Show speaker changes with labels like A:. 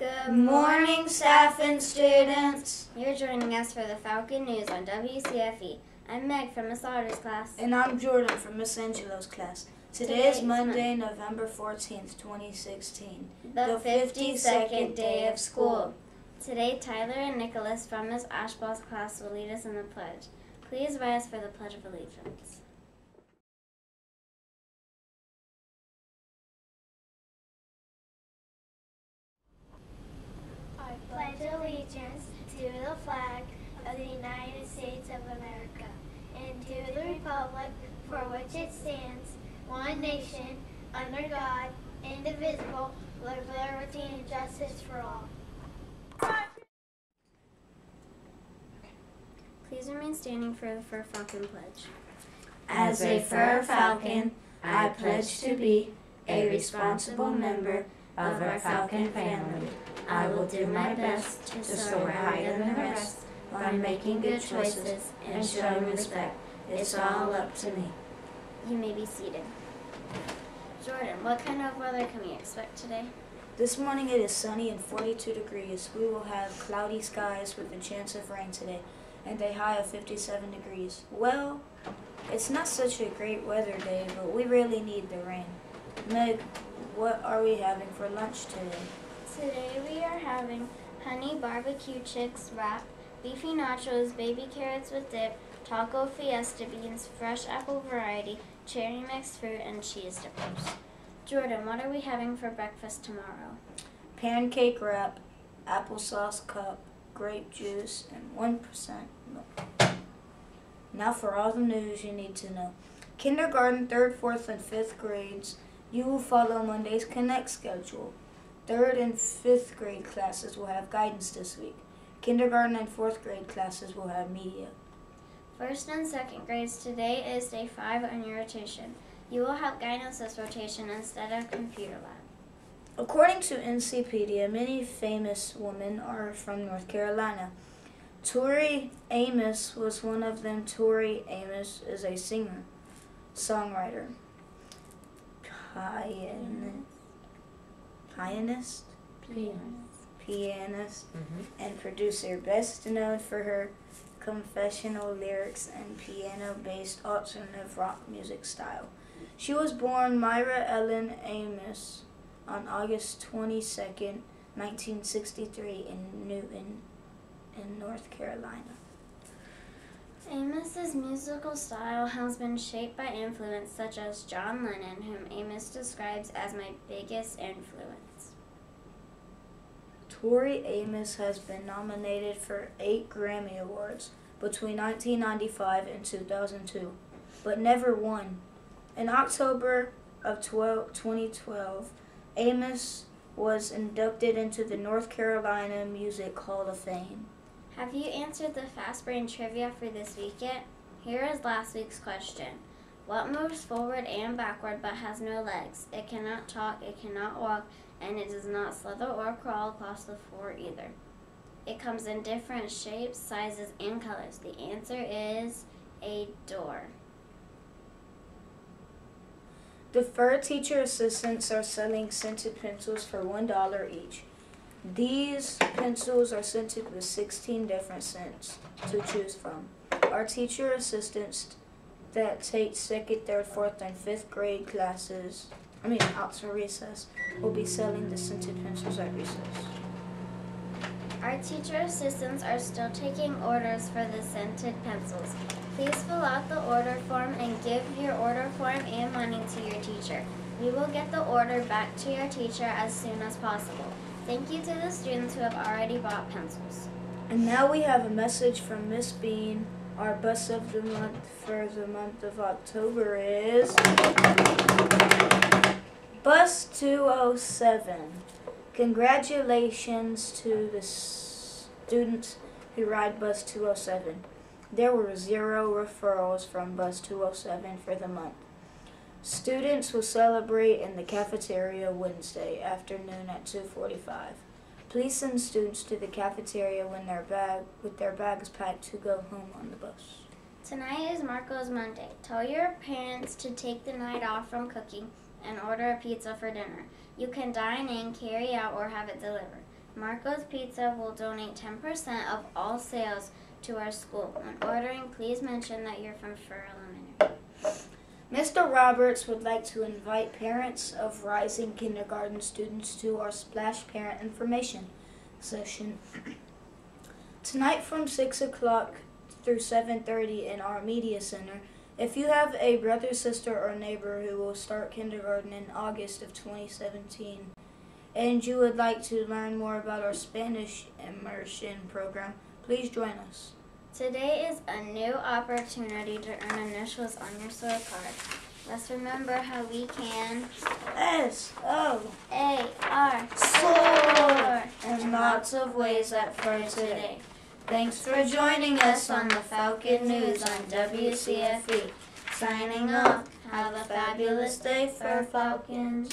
A: Good morning, staff and students.
B: You're joining us for the Falcon News on WCFE. I'm Meg from Miss Lauder's class.
A: And I'm Jordan from Miss Angelo's class. Today, is Monday, November 14th, 2016.
B: The, the 52nd day of school. Today, Tyler and Nicholas from Miss Ashball's class will lead us in the pledge. Please rise for the Pledge of Allegiance.
C: I pledge allegiance to the flag of the United States of America and to the republic for which it stands, one nation, under God, indivisible, with liberty and justice for all.
B: Please remain standing for the Fur Falcon Pledge.
D: As a Fur Falcon, I pledge to be a responsible member of our Falcon family. I will do my best to soar higher than the rest by making good choices and showing respect. It's all up to me.
B: You may be seated. Jordan, what kind of weather can we expect today?
A: This morning it is sunny and 42 degrees. We will have cloudy skies with a chance of rain today and a high of 57 degrees. Well, it's not such a great weather day, but we really need the rain. Meg, what are we having for lunch today?
B: Today we are having honey barbecue chicks wrap, beefy nachos, baby carrots with dip, taco fiesta beans, fresh apple variety, cherry mixed fruit, and cheese dippers. Jordan, what are we having for breakfast tomorrow?
A: Pancake wrap, applesauce cup, grape juice, and 1% milk. Now for all the news you need to know. Kindergarten, 3rd, 4th, and 5th grades, you will follow Monday's Connect schedule. 3rd and 5th grade classes will have guidance this week. Kindergarten and 4th grade classes will have media.
B: First and second grades, today is day 5 on your rotation. You will have guidance this rotation instead of computer lab.
A: According to NCpedia, many famous women are from North Carolina. Tori Amos was one of them. Tori Amos is a singer, songwriter, pianist, pianist,
D: pianist,
A: pianist mm-hmm. and producer, best known for her confessional lyrics and piano-based alternative rock music style. She was born Myra Ellen Amos on August 22nd, 1963 in Newton, in North Carolina.
B: Amos's musical style has been shaped by influence such as John Lennon, whom Amos describes as my biggest influence.
A: Tori Amos has been nominated for eight Grammy Awards between 1995 and 2002, but never won. In October of 12, 2012, Amos was inducted into the North Carolina Music Hall of Fame.
B: Have you answered the Fast Brain trivia for this week yet? Here is last week's question. What moves forward and backward but has no legs? It cannot talk, it cannot walk, and it does not slither or crawl across the floor either. It comes in different shapes, sizes, and colors. The answer is a door.
A: The fur teacher assistants are selling scented pencils for $1 each. These pencils are scented with 16 different scents to choose from. Our teacher assistants that take second, third, fourth, and fifth grade classes, I mean out for recess, will be selling the scented pencils at recess.
B: Our teacher assistants are still taking orders for the scented pencils. Please fill out the order form and give your order form and money to your teacher. We will get the order back to your teacher as soon as possible. Thank you to the students who have already bought pencils.
A: And now we have a message from Miss Bean. Our bus of the month for the month of October is Bus 207. Congratulations to the students who ride Bus 207. There were zero referrals from Bus 207 for the month. Students will celebrate in the cafeteria Wednesday afternoon at 2:45. Please send students to the cafeteria when their bag with their bags packed to go home on the bus.
B: Tonight is Marco's Monday. Tell your parents to take the night off from cooking and order a pizza for dinner. You can dine in, carry out, or have it delivered. Marco's Pizza will donate 10% of all sales to our school. When ordering, please mention that you're from Fur Elementary.
A: Mr. Roberts would like to invite parents of rising kindergarten students to our Splash Parent Information session tonight from 6 o'clock through 7.30 in our Media Center. If you have a brother, sister, or neighbor who will start kindergarten in August of 2017 and you would like to learn more about our Spanish immersion program, please join us.
B: Today is a new opportunity to earn initials on your SOAR card. Let's remember how we can
A: S O
B: A R
A: soar in lots of ways at first today. Thanks for joining us on the Falcon News on WCFE. Signing off. Have a fabulous day, Fur Falcons.